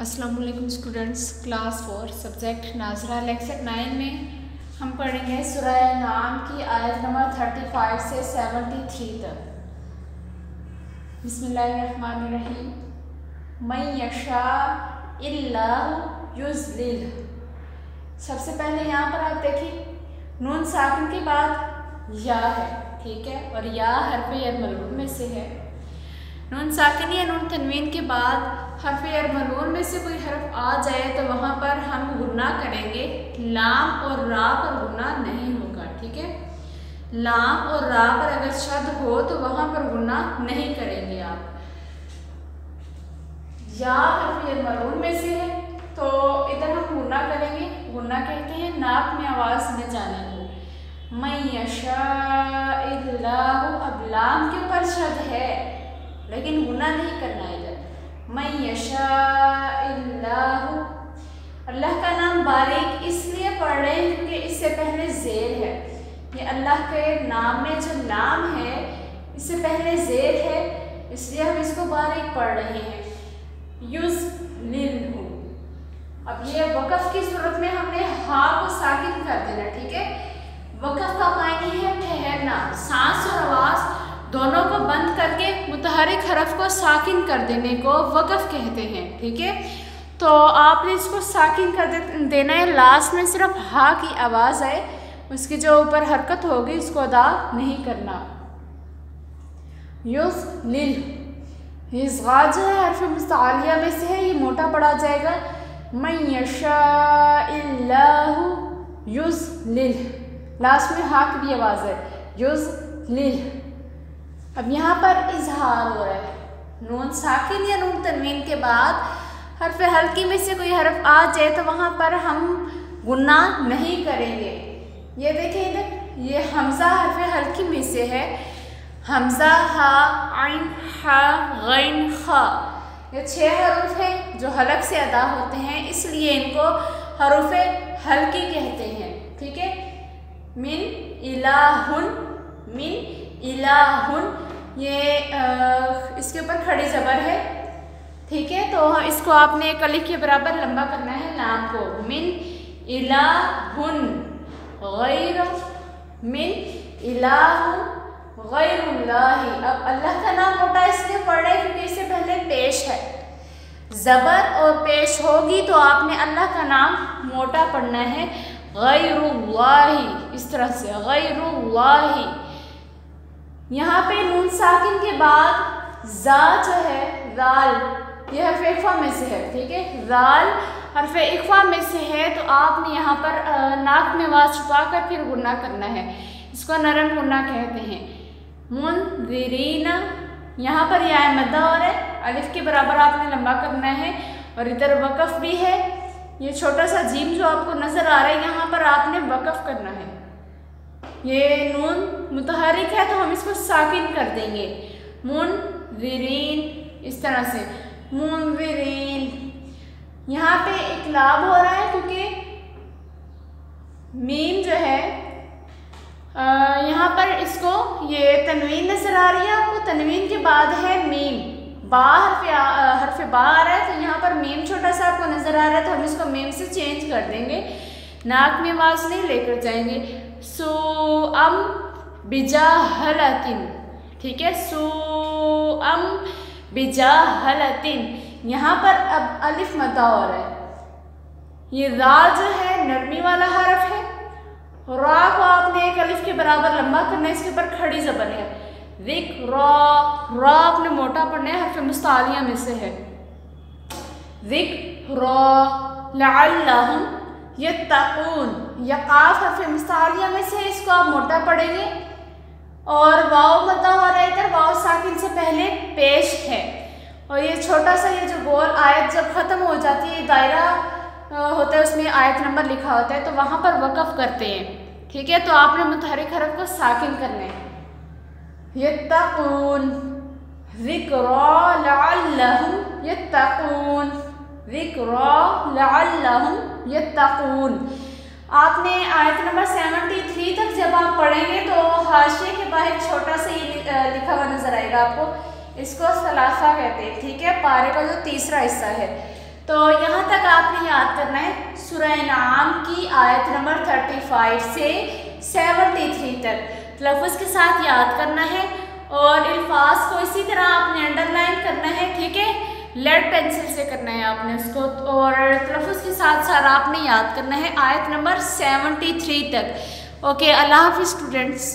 वालेकुम students class four subject नाजरा lecture nine में हम पढ़ेंगे सुरह नाम की आयत नंबर थर्टी फाइव से सेवेंटी थ्री तक। बिस्मिल्लाहिर्रहमानिर्रहीम। मैं यशा युजलिल। सबसे पहले यहाँ पर आप देखिए नून साकिन के बाद या है, ठीक है? और या हरफ मलून में से है। नून साकिन या नून तनवीन के बाद हरफ अरमलून में से कोई हरफ आ जाए तो वहाँ पर हम गुना करेंगे। लाम और रा पर गुना नहीं होगा, ठीक है? लाम और रा पर अगर शब्द हो तो वहाँ पर गुना नहीं करेंगे आप। या हरफ अरमलून में से है तो इधर हम गुना करेंगे। गुना कहते हैं, नाक में आवाज़ में जाने को मैं यशा अब लाम के ऊपर शब्द है, लेकिन गुना नहीं करना इधर मैं यशा अल्लाह का नाम बारीक इसलिए पढ़ रहे हैं क्योंकि इससे पहले जेर है। ये अल्लाह के नाम में जो नाम है, इससे पहले जेर है, इसलिए हम इसको बारीक पढ़ रहे हैं। युज लिल अब ये वक़फ़ की सूरत में हमने हा को साकिन कर देना, ठीक है? वक़फ़ का मायने है ठहरना, सांस और आवाज़ दोनों को बंद करके मुतहरिक हरफ को साकिन कर देने को वक़फ़ कहते हैं, ठीक है? तो आपने इसको साकिन कर देना है। लास्ट में सिर्फ़ हा की आवाज़ आए, उसकी जो ऊपर हरकत होगी उसको अदा नहीं करना। युस लिल। इसगा जो है, हरफ मुस्तालिया में से है, ये मोटा पड़ा जाएगा। मैं युस लिल। लास्ट में हा की भी आवाज़ है। युस लिल। अब यहाँ पर इजहार हो रहा है। नून साकिन या नून तनवीन के बाद हरफ हल्की में से कोई हरफ आ जाए तो वहाँ पर हम गुना नहीं करेंगे। ये देखिए इधर, ये हमज़ा हरफ हल्की में से है। हमज़ा, हा, आइन, हा, गैन, खा। ये छः हरूफ हैं जो हलक से अदा होते हैं, इसलिए इनको हरूफ हल्की कहते हैं। ठीक है? मिन इलाहुन, मिन इलाहुन ये आ, इसके ऊपर खड़ी जबर है। ठीक है तो इसको आपने अलिफ के बराबर लंबा करना है नाम को मिन इलाहुन गैर मिन इलाहु गैरुल्लाही। अब अल्लाह का नाम मोटा इसलिए पढ़ रहे क्योंकि इससे पहले पेश है। ज़बर और पेश होगी तो आपने अल्लाह का नाम मोटा पढ़ना है गैरुल्लाही इस तरह से गैरुल्लाही। यहाँ पे नून साकिन के बाद जा जो है, राल ये हरफ इकफा में से है, ठीक है? राल हरफ इकफा में से है तो आपने यहाँ पर नाक में आवाज़ छुपा कर फिर गुना करना है। इसको नरम गुना कहते हैं। मुन विरीना यहाँ पर यह मद्दा और है, अलिफ के बराबर आपने लंबा करना है, और इधर वक़फ़ भी है। ये छोटा सा जीम जो आपको नज़र आ रहा है, यहाँ पर आपने वक़फ़ करना है। ये नून मुतहरिक है तो हम इसको साकिन कर देंगे। मुन, विरीन, इस तरह से। मुन, विरीन। यहाँ पे एक लाभ हो रहा है क्योंकि मीम जो है यहाँ पर इसको ये तनवीन नज़र आ रही है। आपको तनवीन के बाद है मीम। बा हरफ हरफ बा आ रहा है तो यहाँ पर मीम छोटा सा आपको नज़र आ रहा है तो हम इसको मीम से चेंज कर देंगे। नाक में आवाज़ नहीं लेकर जाएँगे। सो, अम बिजाहलतिन, ठीक है? सो, अम बिजाहलतिन। यहाँ पर अब अलिफ हो रहा है। ये रा जो है, नरमी वाला हरफ है। रा को आपने एक अलिफ के बराबर लंबा करना है, इसके ऊपर खड़ी जबन है। रिक रा रा आपने मोटा पढ़ना है, हरफ मुस्तालिया में से है। रिक रा, लअल्लहुम यत्तकून यकाफ हरफ मुस्तालिया में से इसको आप मोटा पढ़ेंगे। और वाव मता हो रहा है इधर वाव साकिन से पहले पेश है। और ये छोटा सा ये जो गोल आयत जब ख़त्म हो जाती है दायरा होता है, उसमें आयत नंबर लिखा होता है तो वहाँ पर वक़फ़ करते हैं। ठीक है तो आपने मुतहरिक हरफ को साकिन करना है। यत्तकून लअल्लहुम यत्तकून। आपने आयत नंबर सेवेंटी थ्री तक जब आप पढ़ेंगे तो हाशिए के बाहर छोटा सा ये लिखा हुआ नज़र आएगा आपको। इसको सलासा कहते हैं, ठीक है? पारे का जो तीसरा हिस्सा है। तो यहाँ तक आपने याद करना है, सुरह नाम की आयत नंबर 35 से 73 तक। लफ्ज़ के साथ याद करना है और अल्फाज को इसी तरह आपने अंडरलाइन करना है, ठीक है? लेड पेंसिल से करना है आपने उसको, और तलफ़ के साथ साथ आपने याद करना है आयत नंबर 73 तक। ओके अल्लाह हाफि स्टूडेंट्स